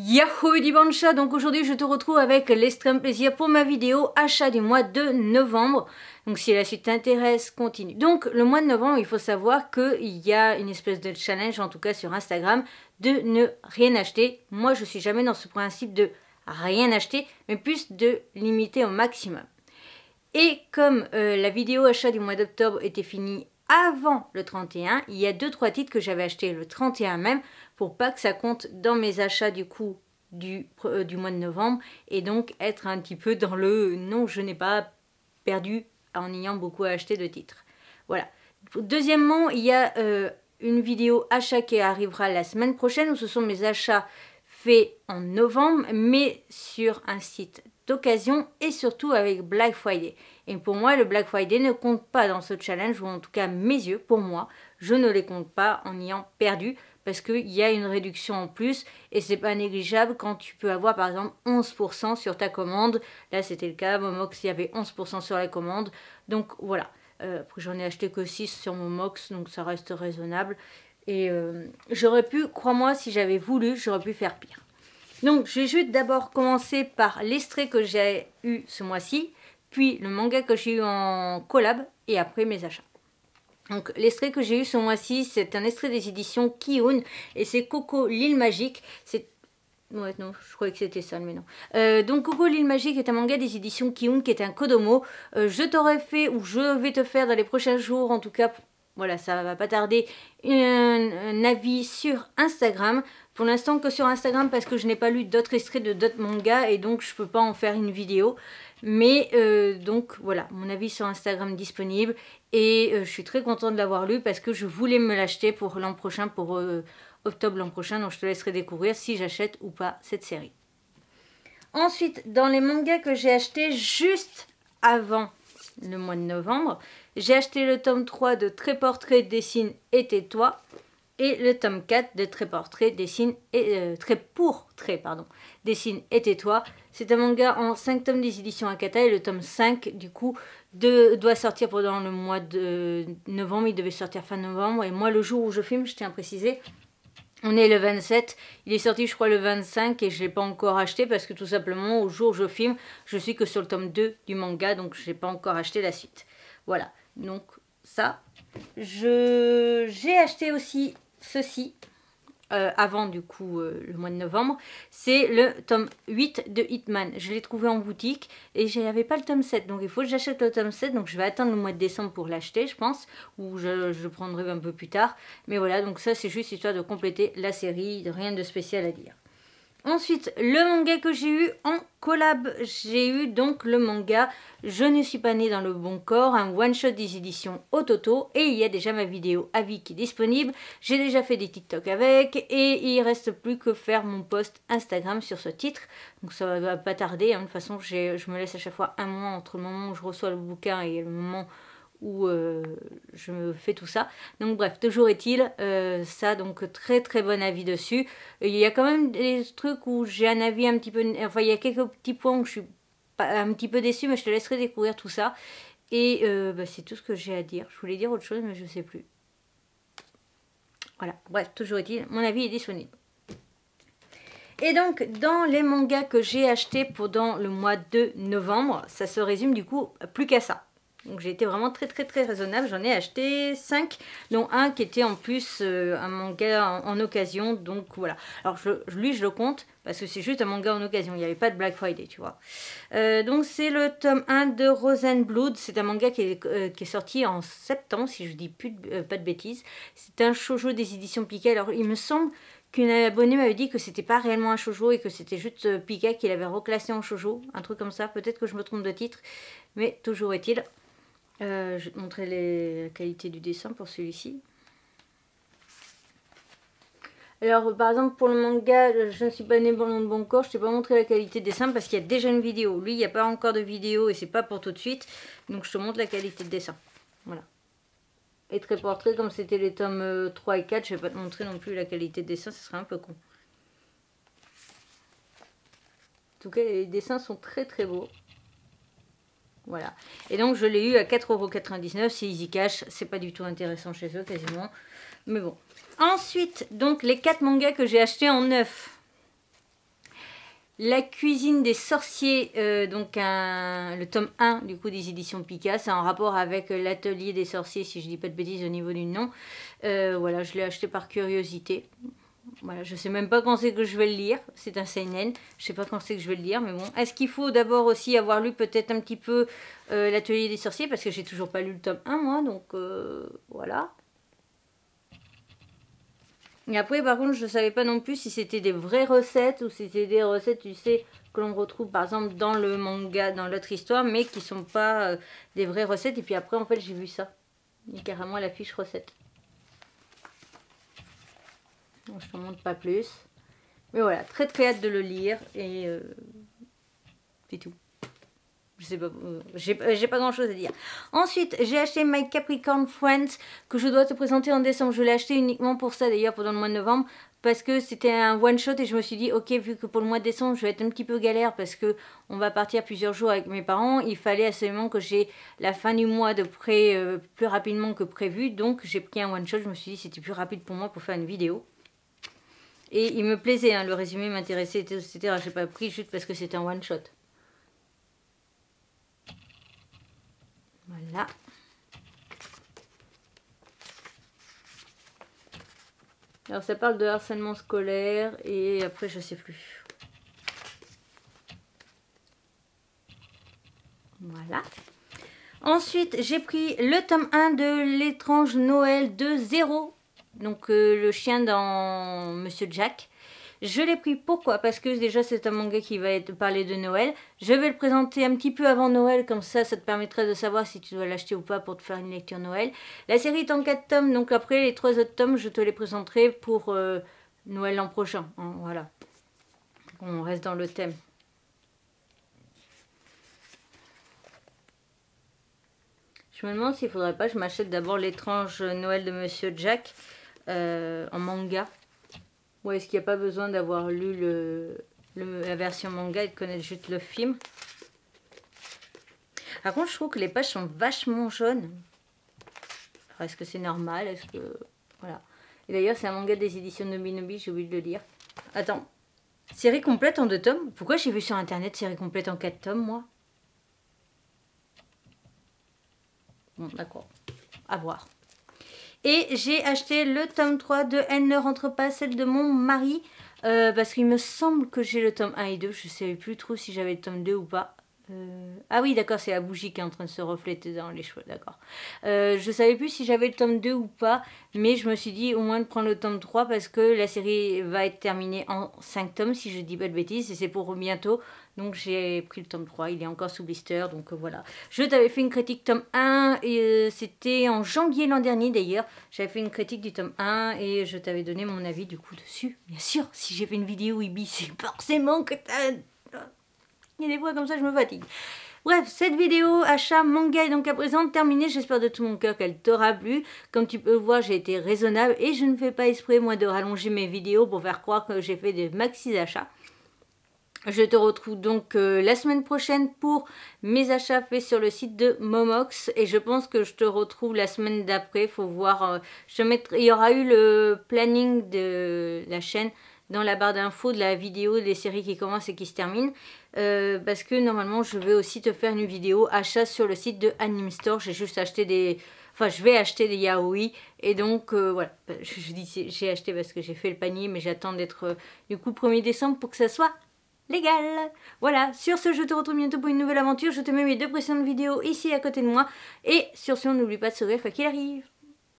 Yahoo Dibancha, donc aujourd'hui je te retrouve avec l'extrême plaisir pour ma vidéo achat du mois de novembre. Donc si la suite t'intéresse, continue. Donc le mois de novembre, il faut savoir qu'il y a une espèce de challenge, en tout cas sur Instagram, de ne rien acheter. Moi je suis jamais dans ce principe de rien acheter, mais plus de limiter au maximum. Et comme euh, la vidéo achat du mois d'octobre était finie avant le 31, il y a 2-3 titres que j'avais acheté le 31 même pour pas que ça compte dans mes achats du coup du, euh, du mois de novembre et donc être un petit peu dans le non je n'ai pas perdu en ayant beaucoup acheté de titres. Voilà. Deuxièmement, il y a euh, une vidéo achat qui arrivera la semaine prochaine où ce sont mes achats faits en novembre mais sur un site d'occasion et surtout avec Black Friday. Et pour moi, le Black Friday ne compte pas dans ce challenge, ou en tout cas mes yeux, pour moi, je ne les compte pas en ayant perdu parce qu'il y a une réduction en plus et c'est pas négligeable quand tu peux avoir par exemple 11% sur ta commande. Là c'était le cas, Momox il y avait 11% sur la commande. Donc voilà, euh, j'en ai acheté que 6 sur Momox donc ça reste raisonnable. Et euh, j'aurais pu, crois-moi, si j'avais voulu, j'aurais pu faire pire. Donc je vais juste d'abord commencer par l'extrait que j'ai eu ce mois-ci, puis le manga que j'ai eu en collab et après mes achats. Donc l'extrait que j'ai eu ce mois-ci, c'est un extrait des éditions Kiun et c'est Coco l'île magique. C'est Ouais, non, je croyais que c'était ça, mais non. Euh, donc, Coco l'île magique est un manga des éditions Kiun qui est un Kodomo. Euh, je t'aurais fait, ou je vais te faire dans les prochains jours, en tout cas, voilà, ça va pas tarder, un, avis sur Instagram. Pour l'instant que sur Instagram parce que je n'ai pas lu d'autres extraits de d'autres mangas et donc je peux pas en faire une vidéo. Mais euh, donc voilà, mon avis sur Instagram disponible et euh, je suis très contente de l'avoir lu parce que je voulais me l'acheter pour l'an prochain, pour euh, octobre l'an prochain. Donc je te laisserai découvrir si j'achète ou pas cette série. Ensuite, dans les mangas que j'ai achetés juste avant le mois de novembre, j'ai acheté le tome 3 de Très Portrait, Dessine et Tais-toi et le tome 4 de Très Portrait, Dessine et Très pour Très pardon, Dessine et Tais-toi. C'est un manga en 5 tomes des éditions Akata et le tome 5 du coup doit sortir pendant le mois de novembre. Il devait sortir fin novembre et moi le jour où je filme, je tiens à préciser, on est le 27, il est sorti je crois le 25 et je ne l'ai pas encore acheté parce que tout simplement au jour où je filme, je suis que sur le tome 2 du manga donc je n'ai pas encore acheté la suite. Voilà, donc ça. J'ai acheté aussi ceci euh, avant du coup euh, le mois de novembre, c'est le tome 8 de Hitman. Je l'ai trouvé en boutique et je n'avais pas le tome 7, donc il faut que j'achète le tome 7, donc je vais attendre le mois de décembre pour l'acheter je pense, ou je, je, le prendrai un peu plus tard. Mais voilà, donc ça c'est juste histoire de compléter la série, rien de spécial à dire. Ensuite, le manga que j'ai eu en collab, j'ai eu donc le manga Je ne suis pas née dans le bon corps, un one-shot des éditions Ototo, et il y a déjà ma vidéo avis qui est disponible. J'ai déjà fait des TikTok avec, et il reste plus que faire mon post Instagram sur ce titre. Donc ça va pas tarder, hein. de toute façon je me laisse à chaque fois un mois entre le moment où je reçois le bouquin et le moment où euh, je me fais tout ça. Donc bref, toujours est-il, euh, ça, donc très très bon avis dessus. Il y a quand même des trucs où j'ai un avis un petit peu... Enfin, il y a quelques petits points où je suis un petit peu déçue, mais je te laisserai découvrir tout ça. Et euh, bah, c'est tout ce que j'ai à dire. Je voulais dire autre chose, mais je ne sais plus. Voilà, bref, toujours est-il, mon avis est disponible. Et donc, dans les mangas que j'ai achetés pendant le mois de novembre, ça se résume du coup plus qu'à ça. Donc j'ai été vraiment très très très raisonnable. J'en ai acheté 5, dont un qui était en plus euh, un manga en, occasion. Donc voilà. Alors lui je le compte parce que c'est juste un manga en occasion. Il n'y avait pas de Black Friday, tu vois. Euh, donc c'est le tome 1 de Rosenblood. C'est un manga qui est, euh, qui est, sorti en septembre, si je dis plus pas de bêtises. C'est un shoujo des éditions Pika. Alors il me semble qu'une abonnée m'avait dit que c'était pas réellement un shoujo et que c'était juste Pika qui l'avait reclassé en shoujo, un truc comme ça. Peut-être que je me trompe de titre, mais toujours est-il. Euh, je vais te montrer les, la qualité du dessin pour celui-ci. Alors par exemple pour le manga Je ne suis pas né dans le bon corps, je t'ai pas montré la qualité de dessin parce qu'il y a déjà une vidéo. Lui il n'y a pas encore de vidéo et c'est pas pour tout de suite. Donc je te montre la qualité de dessin. Voilà. Et très portrait comme c'était les tomes 3 euh, et 4, je vais pas te montrer non plus la qualité de dessin, ce serait un peu con. En tout cas les dessins sont très très beaux. Voilà. Et donc je l'ai eu à 4,99€. C'est Easy Cash. C'est pas du tout intéressant chez eux quasiment. Mais bon. Ensuite, donc les 4 mangas que j'ai achetés en neuf. La cuisine des sorciers, euh, donc le tome 1 du coup des éditions Pika, c'est en rapport avec l'atelier des sorciers, si je dis pas de bêtises au niveau du nom. Euh, voilà, je l'ai acheté par curiosité. Voilà, je sais même pas quand c'est que je vais le lire, c'est un seinen, je sais pas quand c'est que je vais le lire, mais bon. Est-ce qu'il faut d'abord aussi avoir lu peut-être un petit peu euh, l'atelier des sorciers, parce que j'ai toujours pas lu le tome 1 moi, donc voilà. Et après, par contre, je ne savais pas non plus si c'était des vraies recettes ou si c'était des recettes, tu sais, que l'on retrouve par exemple dans le manga, dans l'autre histoire, mais qui sont pas euh, des vraies recettes. Et puis après, en fait, j'ai vu ça. Carrément la fiche recette. Je ne montre pas plus. Mais voilà, très très hâte de le lire. Et euh, c'est tout. Je sais pas, euh, j'ai pas grand chose à dire. Ensuite, j'ai acheté My Capricorn Friends que je dois te présenter en décembre. Je l'ai acheté uniquement pour ça d'ailleurs pendant le mois de novembre parce que c'était un one shot et je me suis dit ok vu que pour le mois de décembre je vais être un petit peu galère parce que on va partir plusieurs jours avec mes parents il fallait absolument que j'ai la fin du mois de près euh, plus rapidement que prévu donc j'ai pris un one shot je me suis dit c'était plus rapide pour moi pour faire une vidéo et il me plaisait hein, le résumé m'intéressait etc j'ai pas pris juste parce que c'était un one shot Voilà. Alors ça parle de harcèlement scolaire et après je sais plus. Voilà. Ensuite, j'ai pris le tome 1 de l'étrange Noël de Zéro. Donc euh, le chien dans Monsieur Jack. Je l'ai pris pourquoi? Parce que déjà c'est un manga qui va être parlé de Noël. Je vais le présenter un petit peu avant Noël, comme ça ça te permettrait de savoir si tu dois l'acheter ou pas pour te faire une lecture Noël. La série est en 4 tomes, donc après les 3 autres tomes je te les présenterai pour euh, Noël l'an prochain. Hein, voilà. On reste dans le thème. Je me demande s'il faudrait pas que je m'achète d'abord l'étrange Noël de Monsieur Jack en manga est-ce qu'il n'y a pas besoin d'avoir lu la version manga et de connaître juste le film? Par contre, je trouve que les pages sont vachement jaunes. Est-ce que c'est normal? Est-ce que... Voilà. Et d'ailleurs, c'est un manga des éditions Nobi Nobi, j'ai oublié de le lire. Attends. Série complète en deux tomes? Pourquoi j'ai vu sur internet série complète en quatre tomes, moi? Bon, d'accord. À voir. Et j'ai acheté le tome 3 de Elle ne rentre pas, celle de mon mari. Euh, parce qu'il me semble que j'ai le tome 1 et 2. Je ne savais plus trop si j'avais le tome 2 ou pas. Euh, ah oui, d'accord, c'est la bougie qui est en train de se refléter dans les cheveux, d'accord. Euh, je savais plus si j'avais le tome 2 ou pas, mais je me suis dit au moins de prendre le tome 3 parce que la série va être terminée en 5 tomes, si je dis pas de bêtises, et c'est pour bientôt. Donc j'ai pris le tome 3, il est encore sous blister, donc euh, voilà. Je t'avais fait une critique tome 1, et c'était en janvier l'an dernier d'ailleurs. J'avais fait une critique du tome 1 et je t'avais donné mon avis du coup dessus. Bien sûr, si j'ai fait une vidéo Ibi, c'est forcément que t'as... A des fois comme ça, je me fatigue. Bref, cette vidéo achat manga est donc à présent terminée. J'espère de tout mon cœur qu'elle t'aura plu. Comme tu peux voir, j'ai été raisonnable et je ne fais pas esprit moi de rallonger mes vidéos pour faire croire que j'ai fait des maxi achats. Je te retrouve donc euh, la semaine prochaine pour mes achats faits sur le site de Momox et je pense que je te retrouve la semaine d'après. Faut voir, euh, il y aura eu le planning de la chaîne dans la barre d'infos de la vidéo des séries qui commencent et qui se terminent. Euh, parce que normalement je vais aussi te faire une vidéo achat sur le site de Anime Store. J'ai juste acheté des... Enfin je vais acheter des yaoi et donc euh, voilà. Bah, je, dis j'ai acheté parce que j'ai fait le panier mais j'attends d'être euh, du coup 1er décembre pour que ça soit légal. Voilà, sur ce, je te retrouve bientôt pour une nouvelle aventure. Je te mets mes deux précédentes vidéos ici à côté de moi. Et sur ce, n'oublie pas de sourire quoi qu'il arrive.